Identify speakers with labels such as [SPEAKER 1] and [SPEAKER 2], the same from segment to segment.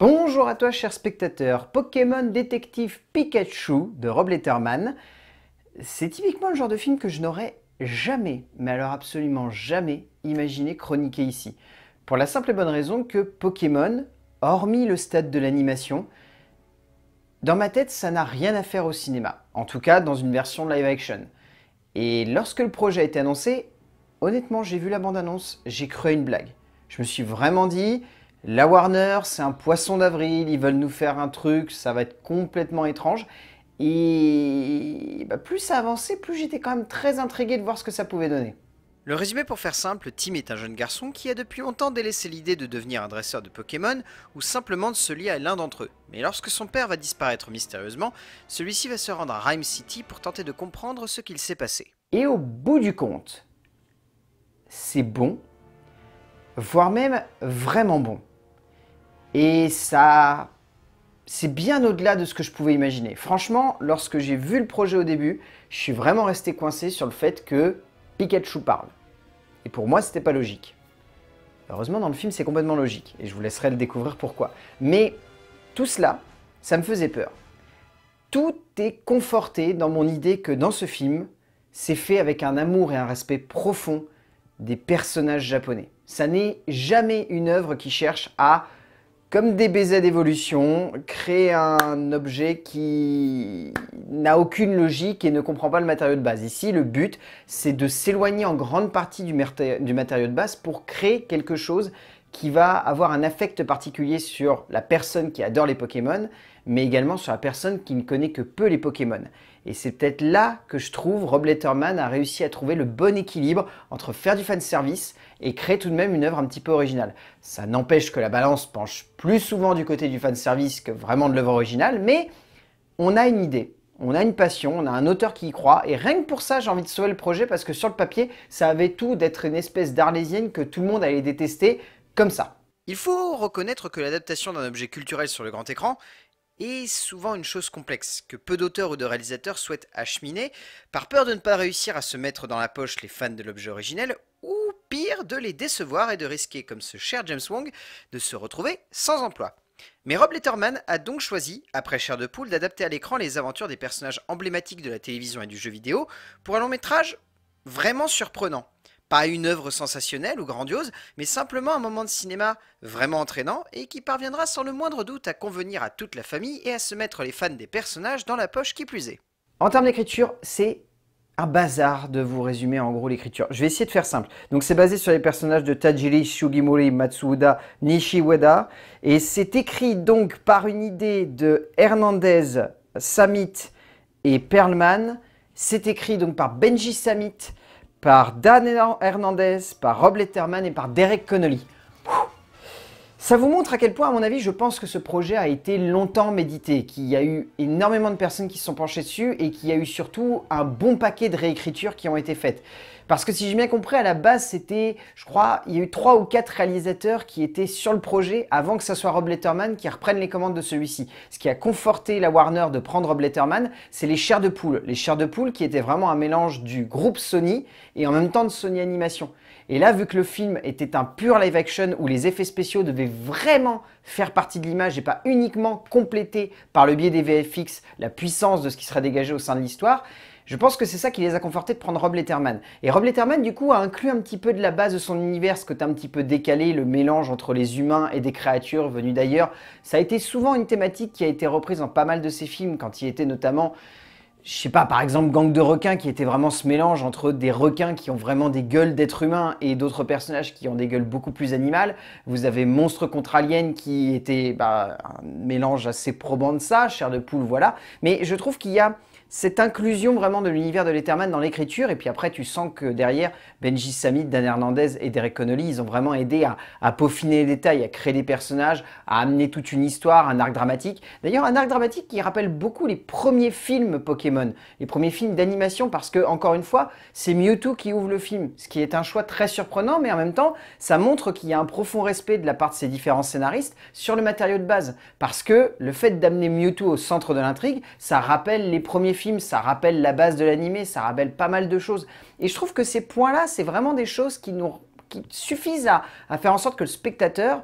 [SPEAKER 1] Bonjour à toi cher spectateur, Pokémon Détective Pikachu de Rob Letterman. C'est typiquement le genre de film que je n'aurais jamais, mais alors absolument jamais, imaginé chroniquer ici. Pour la simple et bonne raison que Pokémon, hormis le stade de l'animation, dans ma tête ça n'a rien à faire au cinéma, en tout cas dans une version live action. Et lorsque le projet a été annoncé, honnêtement j'ai vu la bande-annonce, j'ai cru à une blague. Je me suis vraiment dit, la Warner, c'est un poisson d'avril, ils veulent nous faire un truc, ça va être complètement étrange. Et bah, plus ça avançait, plus j'étais quand même très intrigué de voir ce que ça pouvait donner.
[SPEAKER 2] Le résumé pour faire simple, Tim est un jeune garçon qui a depuis longtemps délaissé l'idée de devenir un dresseur de Pokémon ou simplement de se lier à l'un d'entre eux. Mais lorsque son père va disparaître mystérieusement, celui-ci va se rendre à Rhyme City pour tenter de comprendre ce qu'il s'est passé.
[SPEAKER 1] Et au bout du compte, c'est bon, voire même vraiment bon. Et ça, c'est bien au-delà de ce que je pouvais imaginer. Franchement, lorsque j'ai vu le projet au début, je suis vraiment resté coincé sur le fait que Pikachu parle. Et pour moi, c'était pas logique. Heureusement, dans le film, c'est complètement logique. Et je vous laisserai le découvrir pourquoi. Mais tout cela, ça me faisait peur. Tout est conforté dans mon idée que dans ce film, c'est fait avec un amour et un respect profond des personnages japonais. Ça n'est jamais une œuvre qui cherche à comme des baisers d'évolution, créer un objet qui n'a aucune logique et ne comprend pas le matériau de base. Ici, le but, c'est de s'éloigner en grande partie du, du, matériau de base pour créer quelque chose qui va avoir un affect particulier sur la personne qui adore les Pokémon, mais également sur la personne qui ne connaît que peu les Pokémon. Et c'est peut-être là que je trouve Rob Letterman a réussi à trouver le bon équilibre entre faire du fanservice et créer tout de même une œuvre un petit peu originale. Ça n'empêche que la balance penche plus souvent du côté du fanservice que vraiment de l'œuvre originale, mais on a une idée. On a une passion, on a un auteur qui y croit, et rien que pour ça, j'ai envie de sauver le projet parce que sur le papier, ça avait tout d'être une espèce d'arlésienne que tout le monde allait détester, comme ça.
[SPEAKER 2] Il faut reconnaître que l'adaptation d'un objet culturel sur le grand écran est souvent une chose complexe, que peu d'auteurs ou de réalisateurs souhaitent acheminer, par peur de ne pas réussir à se mettre dans la poche les fans de l'objet originel, ou pire, de les décevoir et de risquer, comme ce cher James Wong, de se retrouver sans emploi. Mais Rob Letterman a donc choisi, après Cher de Poule, d'adapter à l'écran les aventures des personnages emblématiques de la télévision et du jeu vidéo pour un long métrage vraiment surprenant. Pas une œuvre sensationnelle ou grandiose, mais simplement un moment de cinéma vraiment entraînant et qui parviendra sans le moindre doute à convenir à toute la famille et à se mettre les fans des personnages dans la poche qui plus est.
[SPEAKER 1] En termes d'écriture, c'est un bazar de vous résumer en gros l'écriture. Je vais essayer de faire simple. Donc c'est basé sur les personnages de Tajiri Shugimori Matsuda Nishiwada et c'est écrit donc par une idée de Hernandez, Samit et Perlman. C'est écrit donc par Benji Samit par Dan Hernandez, par Rob Letterman et par Derek Connolly. Ça vous montre à quel point, à mon avis, je pense que ce projet a été longtemps médité, qu'il y a eu énormément de personnes qui se sont penchées dessus et qu'il y a eu surtout un bon paquet de réécritures qui ont été faites. Parce que si j'ai bien compris, à la base, c'était, je crois, il y a eu trois ou quatre réalisateurs qui étaient sur le projet avant que ce soit Rob Letterman qui reprenne les commandes de celui-ci. Ce qui a conforté la Warner de prendre Rob Letterman, c'est les chairs de poule. Les chairs de poule qui étaient vraiment un mélange du groupe Sony et en même temps de Sony Animation. Et là, vu que le film était un pur live action où les effets spéciaux devaient vraiment faire partie de l'image et pas uniquement compléter par le biais des VFX la puissance de ce qui serait dégagé au sein de l'histoire, je pense que c'est ça qui les a confortés de prendre Rob Letterman. Et Rob Letterman, du coup, a inclus un petit peu de la base de son univers, ce côté un petit peu décalé, le mélange entre les humains et des créatures venues d'ailleurs. Ça a été souvent une thématique qui a été reprise dans pas mal de ses films, quand il était notamment je sais pas, par exemple, Gang de requins qui était vraiment ce mélange entre des requins qui ont vraiment des gueules d'êtres humains et d'autres personnages qui ont des gueules beaucoup plus animales. Vous avez Monstre contre Alien qui était bah, un mélange assez probant de ça, chair de poule, voilà. Mais je trouve qu'il y a cette inclusion vraiment de l'univers de Letterman dans l'écriture, et puis après tu sens que derrière, Benji Samit, Dan Hernandez et Derek Connolly, ils ont vraiment aidé à, peaufiner les détails, à créer des personnages, à amener toute une histoire, un arc dramatique. D'ailleurs, un arc dramatique qui rappelle beaucoup les premiers films Pokémon, les premiers films d'animation, parce que, encore une fois, c'est Mewtwo qui ouvre le film, ce qui est un choix très surprenant, mais en même temps, ça montre qu'il y a un profond respect de la part de ces différents scénaristes sur le matériau de base, parce que le fait d'amener Mewtwo au centre de l'intrigue, ça rappelle les premiers film, ça rappelle la base de l'animé, ça rappelle pas mal de choses. Et je trouve que ces points-là, c'est vraiment des choses qui nous qui suffisent à, faire en sorte que le spectateur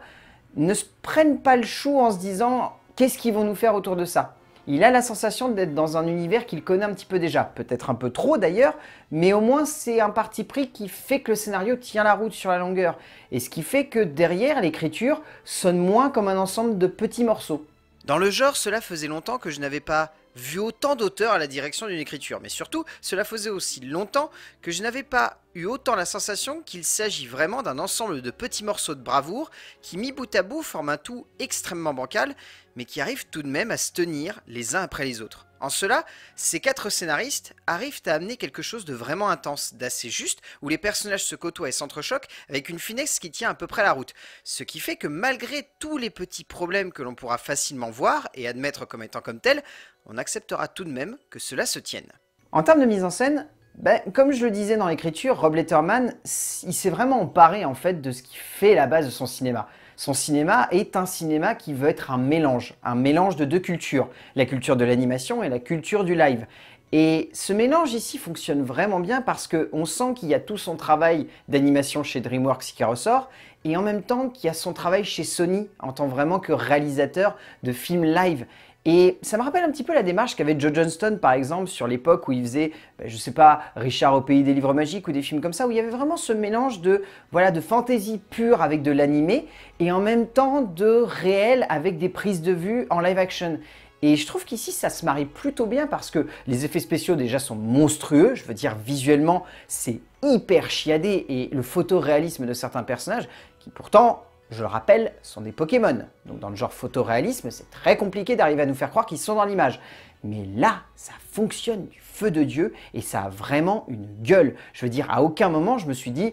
[SPEAKER 1] ne se prennent pas le chou en se disant qu'est-ce qu'ils vont nous faire autour de ça? Il a la sensation d'être dans un univers qu'il connaît un petit peu déjà, peut-être un peu trop d'ailleurs, mais au moins c'est un parti pris qui fait que le scénario tient la route sur la longueur, et ce qui fait que derrière l'écriture sonne moins comme un ensemble de petits morceaux.
[SPEAKER 2] Dans le genre, cela faisait longtemps que je n'avais pas vu autant d'auteurs à la direction d'une écriture, mais surtout, cela faisait aussi longtemps que je n'avais pas eu autant la sensation qu'il s'agit vraiment d'un ensemble de petits morceaux de bravoure qui, mis bout à bout, forment un tout extrêmement bancal, mais qui arrivent tout de même à se tenir les uns après les autres. En cela, ces quatre scénaristes arrivent à amener quelque chose de vraiment intense, d'assez juste, où les personnages se côtoient et s'entrechoquent avec une finesse qui tient à peu près la route. Ce qui fait que malgré tous les petits problèmes que l'on pourra facilement voir et admettre comme étant comme tels, on acceptera tout de même que cela se tienne.
[SPEAKER 1] En termes de mise en scène, ben, comme je le disais dans l'écriture, Rob Letterman, il s'est vraiment emparé en fait de ce qui fait la base de son cinéma. Son cinéma est un cinéma qui veut être un mélange, un mélange de deux cultures, la culture de l'animation et la culture du live. Et ce mélange ici fonctionne vraiment bien parce qu'on sent qu'il y a tout son travail d'animation chez DreamWorks qui ressort, et en même temps qu'il y a son travail chez Sony en tant vraiment que réalisateur de films live. Et ça me rappelle un petit peu la démarche qu'avait Joe Johnston, par exemple, sur l'époque où il faisait, ben, je sais pas, Richard au pays des livres magiques ou des films comme ça, où il y avait vraiment ce mélange de, voilà, de fantaisie pure avec de l'animé et en même temps de réel avec des prises de vue en live action. Et je trouve qu'ici, ça se marie plutôt bien parce que les effets spéciaux déjà sont monstrueux. Je veux dire, visuellement, c'est hyper chiadé et le photoréalisme de certains personnages, qui pourtant je le rappelle, sont des Pokémon. Donc dans le genre photoréalisme, c'est très compliqué d'arriver à nous faire croire qu'ils sont dans l'image. Mais là, ça fonctionne du feu de Dieu et ça a vraiment une gueule. Je veux dire, à aucun moment je me suis dit,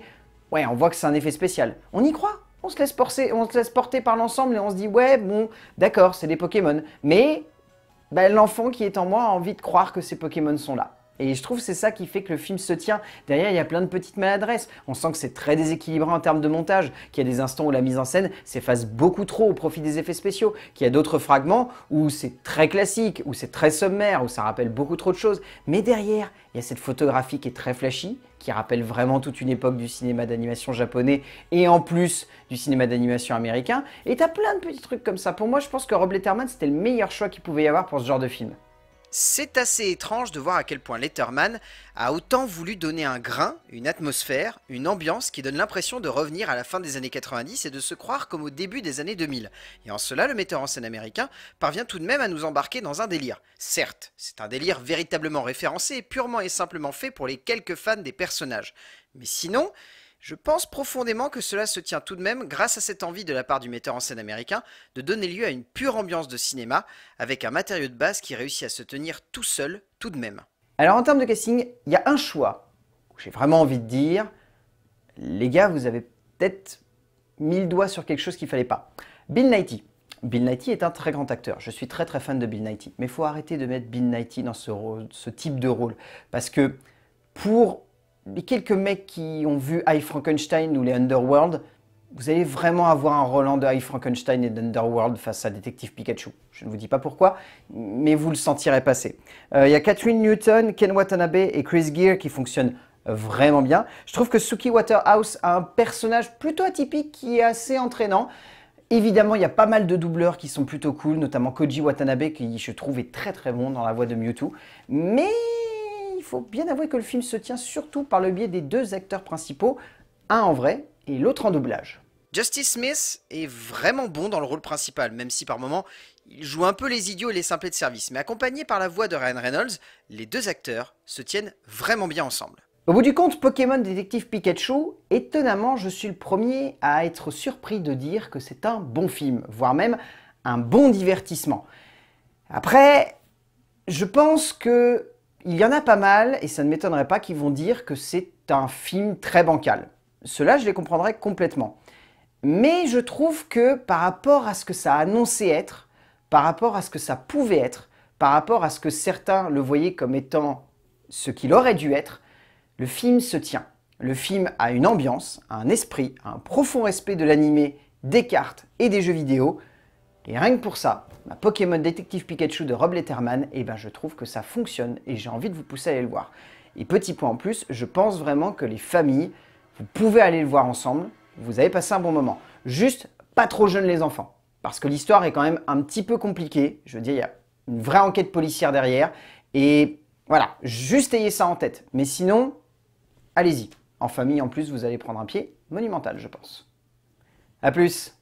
[SPEAKER 1] ouais, on voit que c'est un effet spécial. On y croit on se laisse porter, on se laisse porter par l'ensemble et on se dit, ouais, bon, d'accord, c'est des Pokémon. Mais ben, l'enfant qui est en moi a envie de croire que ces Pokémon sont là. Et je trouve c'est ça qui fait que le film se tient. Derrière, il y a plein de petites maladresses. On sent que c'est très déséquilibré en termes de montage, qu'il y a des instants où la mise en scène s'efface beaucoup trop au profit des effets spéciaux, qu'il y a d'autres fragments où c'est très classique, où c'est très sommaire, où ça rappelle beaucoup trop de choses. Mais derrière, il y a cette photographie qui est très flashy, qui rappelle vraiment toute une époque du cinéma d'animation japonais et en plus du cinéma d'animation américain. Et t'as plein de petits trucs comme ça. Pour moi, je pense que Rob Letterman, c'était le meilleur choix qu'il pouvait y avoir pour ce genre de film.
[SPEAKER 2] C'est assez étrange de voir à quel point Letterman a autant voulu donner un grain, une atmosphère, une ambiance qui donne l'impression de revenir à la fin des années 90 et de se croire comme au début des années 2000. Et en cela, le metteur en scène américain parvient tout de même à nous embarquer dans un délire. Certes, c'est un délire véritablement référencé et purement et simplement fait pour les quelques fans des personnages. Mais sinon, je pense profondément que cela se tient tout de même grâce à cette envie de la part du metteur en scène américain de donner lieu à une pure ambiance de cinéma avec un matériau de base qui réussit à se tenir tout seul tout de même.
[SPEAKER 1] Alors en termes de casting, il y a un choix j'ai vraiment envie de dire, les gars, vous avez peut-être mis le doigt sur quelque chose qu'il fallait pas. Bill Nighy. Bill Nighy est un très grand acteur. Je suis très très fan de Bill Nighy. Mais il faut arrêter de mettre Bill Nighy dans ce type de rôle. Parce que pour les quelques mecs qui ont vu High Frankenstein ou les Underworld, vous allez vraiment avoir un Roland de High Frankenstein et d'Underworld face à Détective Pikachu. Je ne vous dis pas pourquoi, mais vous le sentirez passer. Euh, il y a Catherine Newton, Ken Watanabe et Chris Gear qui fonctionnent vraiment bien. Je trouve que Suki Waterhouse a un personnage plutôt atypique qui est assez entraînant. Évidemment, il y a pas mal de doubleurs qui sont plutôt cool, notamment Koji Watanabe qui je trouve est très très bon dans la voix de Mewtwo. Mais faut bien avouer que le film se tient surtout par le biais des deux acteurs principaux, un en vrai et l'autre en doublage.
[SPEAKER 2] Justice Smith est vraiment bon dans le rôle principal, même si par moments il joue un peu les idiots et les simplets de service, mais accompagné par la voix de Ryan Reynolds, les deux acteurs se tiennent vraiment bien ensemble.
[SPEAKER 1] Au bout du compte, Pokémon Détective Pikachu, étonnamment, je suis le premier à être surpris de dire que c'est un bon film, voire même un bon divertissement. Après, je pense que il y en a pas mal, et ça ne m'étonnerait pas qu'ils vont dire que c'est un film très bancal. Cela, je les comprendrais complètement. Mais je trouve que par rapport à ce que ça a annoncé être, par rapport à ce que ça pouvait être, par rapport à ce que certains le voyaient comme étant ce qu'il aurait dû être, le film se tient. Le film a une ambiance, un esprit, un profond respect de l'animé, des cartes et des jeux vidéo. Et rien que pour ça, ma Pokémon Détective Pikachu de Rob Letterman, et eh ben je trouve que ça fonctionne et j'ai envie de vous pousser à aller le voir. Et petit point en plus, je pense vraiment que les familles, vous pouvez aller le voir ensemble, vous avez passé un bon moment. Juste, pas trop jeunes les enfants. Parce que l'histoire est quand même un petit peu compliquée. Je veux dire, il y a une vraie enquête policière derrière. Et voilà, juste ayez ça en tête. Mais sinon, allez-y. En famille, en plus, vous allez prendre un pied monumental, je pense. A plus